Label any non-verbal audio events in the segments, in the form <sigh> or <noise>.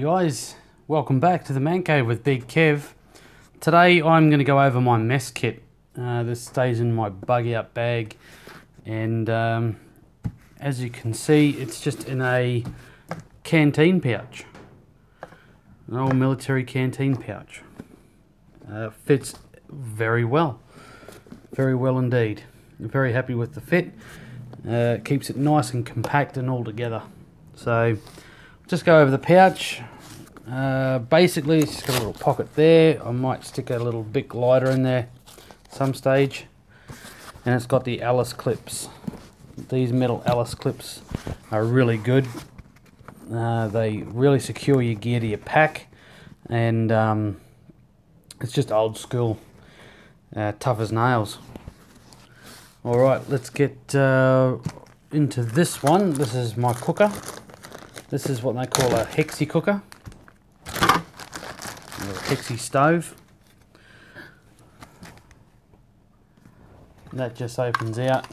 Guys? Welcome back to the Man Cave with Big Kev. Today I'm going to go over my mess kit. Uh, this stays in my bug out bag and um, as you can see it's just in a canteen pouch. An old military canteen pouch. Uh, fits very well. Very well indeed. I'm very happy with the fit. Uh, keeps it nice and compact and all together. So just go over the pouch. Uh, basically, it's got a little pocket there. I might stick a little Bic lighter in there some stage. And it's got the Alice clips. These metal Alice clips are really good. Uh, they really secure your gear to your pack. And um, it's just old school, uh, tough as nails. Alright, let's get uh, into this one. This is my cooker. This is what they call a hexi cooker. Or a hexi stove. That just opens out.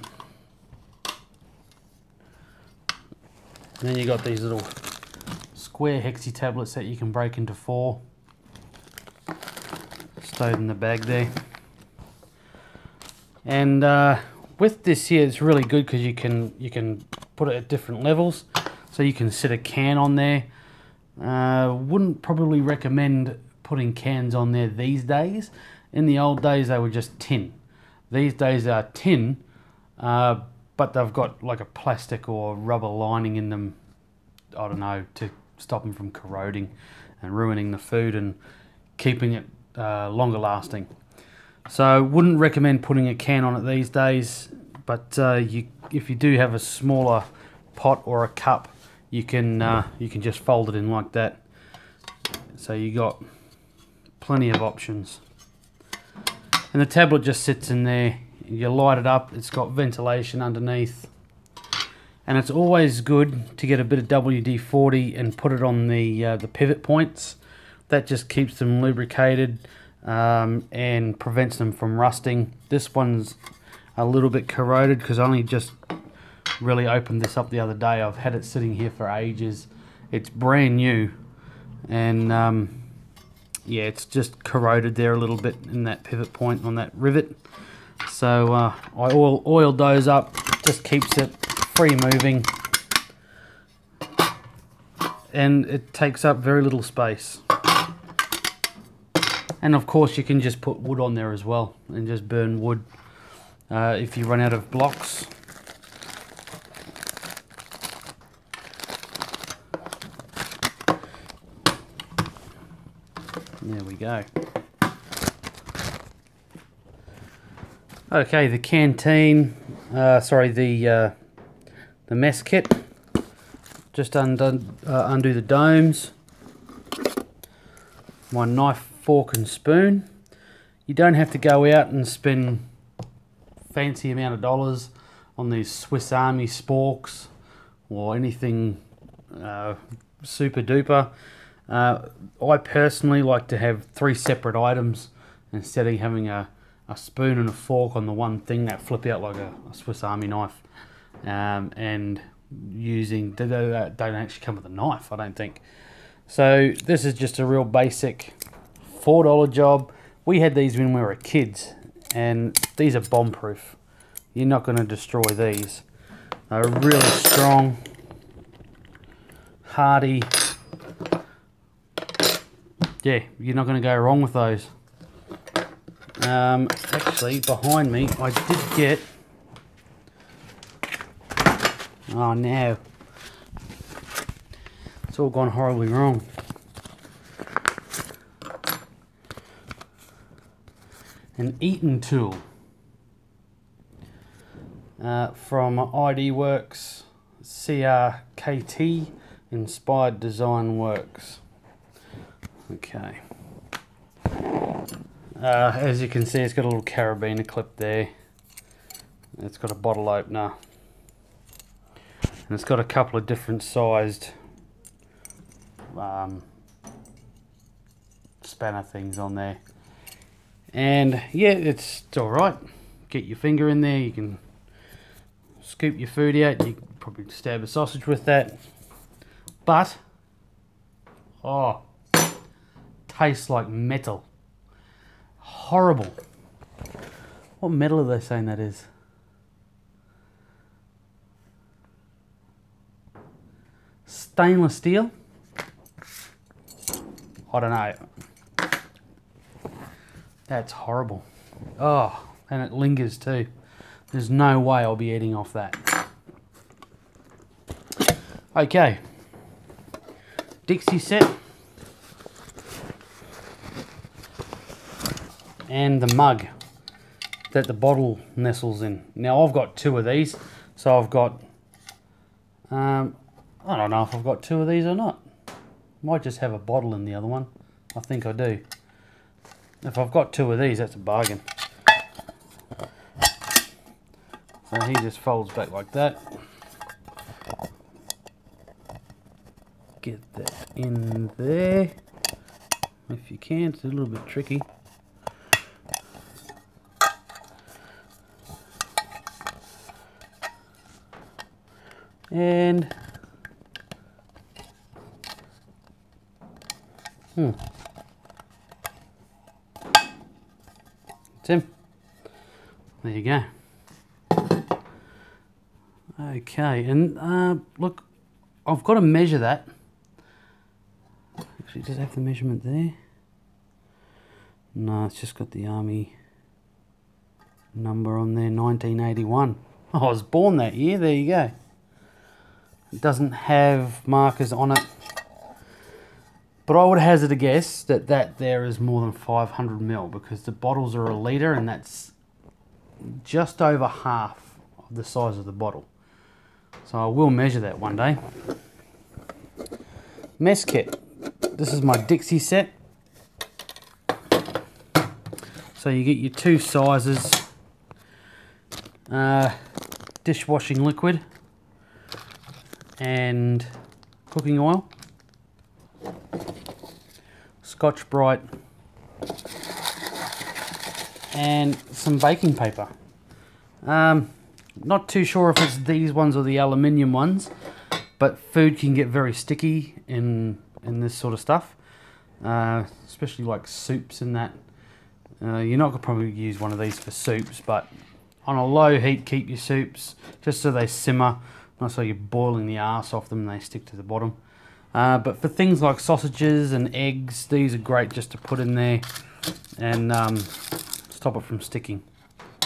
And then you got these little square hexi tablets that you can break into four. Stowed in the bag there. And uh, with this here, it's really good because you can you can put it at different levels. So you can set a can on there. Uh, wouldn't probably recommend putting cans on there these days. In the old days, they were just tin. These days, they are tin, uh, but they've got like a plastic or rubber lining in them. I don't know to stop them from corroding and ruining the food and keeping it uh, longer lasting. So wouldn't recommend putting a can on it these days. But uh, you, if you do have a smaller pot or a cup, you can uh, you can just fold it in like that. So you got plenty of options. And the tablet just sits in there. You light it up. It's got ventilation underneath. And it's always good to get a bit of WD-40 and put it on the uh, the pivot points. That just keeps them lubricated um, and prevents them from rusting. This one's a little bit corroded because I only just really opened this up the other day. I've had it sitting here for ages. It's brand new and um, yeah, it's just corroded there a little bit in that pivot point on that rivet. So uh, I oil, oiled those up, just keeps it free moving and it takes up very little space. And of course you can just put wood on there as well and just burn wood uh, if you run out of blocks. There we go. Okay, the canteen, uh, sorry, the uh, the mess kit. Just undo, uh, undo the domes. My knife, fork and spoon. You don't have to go out and spend fancy amount of dollars on these Swiss Army sporks or anything uh, super duper. Uh, I personally like to have three separate items instead of having a, a spoon and a fork on the one thing that flip out like a, a Swiss Army knife. Um, and using, they, don't actually come with a knife, I don't think. So this is just a real basic $4 job. We had these when we were kids and these are bomb proof. You're not going to destroy these. They're really strong, hardy, yeah, you're not going to go wrong with those. Um, actually, behind me, I did get... Oh, no. It's all gone horribly wrong. An Eat'N Tool uh, from ID Works CRKT Inspired Design Works. Okay. Uh, as you can see, it's got a little carabiner clip there. It's got a bottle opener. And it's got a couple of different sized um, spanner things on there. And yeah, it's, alright. Get your finger in there, you can scoop your food out, you can probably stab a sausage with that. But Oh, tastes like metal. Horrible. What metal are they saying that is? Stainless steel? I don't know. That's horrible. Oh, and it lingers too. There's no way I'll be eating off that. Okay. Dixie set. And the mug that the bottle nestles in. Now I've got two of these. So I've got, um, I don't know if I've got two of these or not. Might just have a bottle in the other one. I think I do. If I've got two of these, that's a bargain. So he just folds back like that. Get that in there. If you can, it's a little bit tricky. And hmm. Tim. There you go. Okay, and uh, look, I've got to measure that. Actually, does it have the measurement there? No, it's just got the army number on there, 1981. <laughs> I was born that year, there you go. It doesn't have markers on it. But I would hazard a guess that that there is more than 500 ml because the bottles are a litre and that's just over half of the size of the bottle. So I will measure that one day. Mess kit. This is my Dixie set. So you get your two sizes. Uh, dishwashing liquid and cooking oil. Scotch Brite and some baking paper. Um, not too sure if it's these ones or the aluminium ones, but food can get very sticky in in this sort of stuff, uh, especially like soups and that. Uh, you're not gonna probably use one of these for soups, but on a low heat, keep your soups just so they simmer, not so you're boiling the ass off them and they stick to the bottom. Uh, but for things like sausages and eggs, these are great just to put in there and um, stop it from sticking.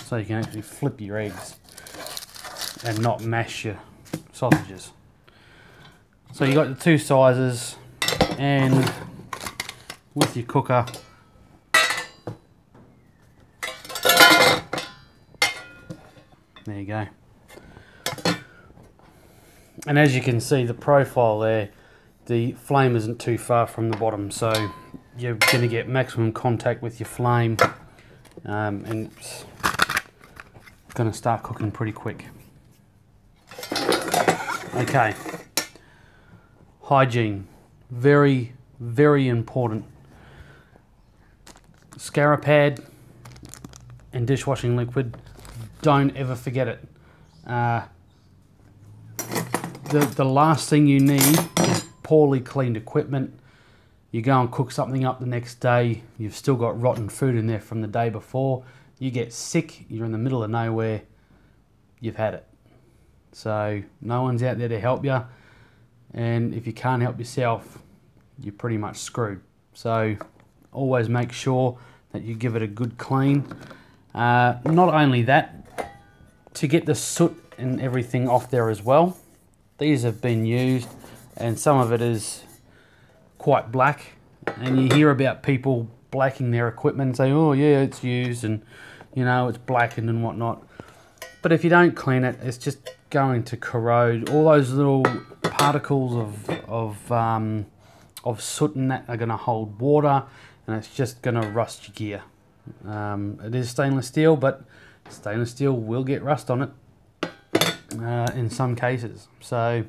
So you can actually flip your eggs and not mash your sausages. So you got the two sizes and with your cooker there you go and as you can see the profile there the flame isn't too far from the bottom so you're going to get maximum contact with your flame um, and it's going to start cooking pretty quick Okay. Hygiene. Very, very important. Scarapad and dishwashing liquid. Don't ever forget it. Uh, the, the last thing you need is poorly cleaned equipment. You go and cook something up the next day, you've still got rotten food in there from the day before. You get sick, you're in the middle of nowhere, you've had it. So no one's out there to help you. And if you can't help yourself, you're pretty much screwed. So always make sure that you give it a good clean. Uh, not only that, to get the soot and everything off there as well. These have been used and some of it is quite black. And you hear about people blacking their equipment and say, oh yeah, it's used and you know, it's blackened and whatnot. But if you don't clean it, it's just going to corrode. All those little particles of, of, um, of soot and that are going to hold water and it's just going to rust your gear. Um, it is stainless steel, but stainless steel will get rust on it uh, in some cases. So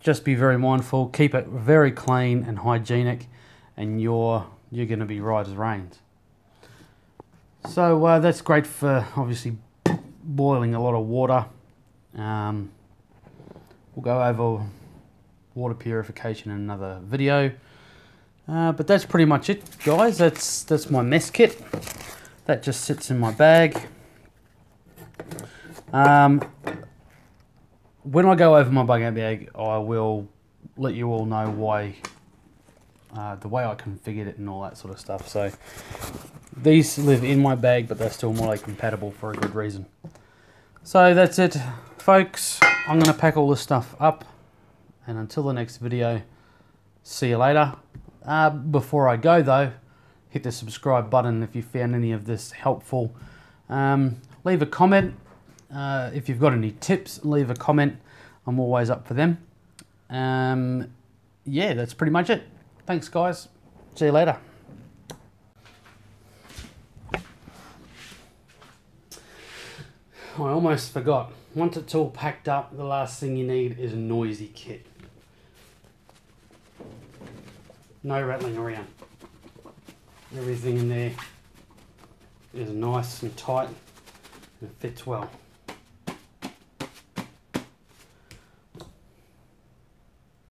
just be very mindful, keep it very clean and hygienic and you're, you're going to be right as rains. So uh, that's great for obviously boiling a lot of water um, we'll go over water purification in another video. Uh, but that's pretty much it, guys. That's that's my mess kit. That just sits in my bag. Um, when I go over my bug out bag, I will let you all know why, uh, the way I configured it and all that sort of stuff. So these live in my bag, but they're still more like compatible for a good reason. So that's it, folks. I'm going to pack all this stuff up. And until the next video, see you later. Uh, before I go, though, hit the subscribe button if you found any of this helpful. Um, leave a comment. Uh, if you've got any tips, leave a comment. I'm always up for them. Um, yeah, that's pretty much it. Thanks, guys. See you later. I almost forgot. Once it's all packed up, the last thing you need is a noisy kit. No rattling around. Everything in there is nice and tight and fits well.